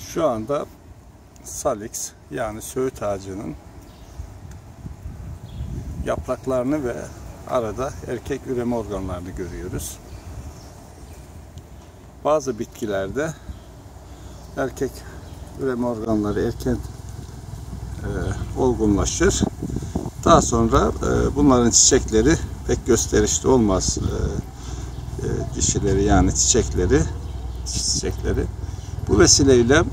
Şu anda salix yani söğüt ağacının yapraklarını ve arada erkek üreme organlarını görüyoruz. Bazı bitkilerde erkek üreme organları erken e, olgunlaşır. Daha sonra e, bunların çiçekleri pek gösterişli olmaz. E, e, dişileri yani çiçekleri çiçekleri. Bu vesileyle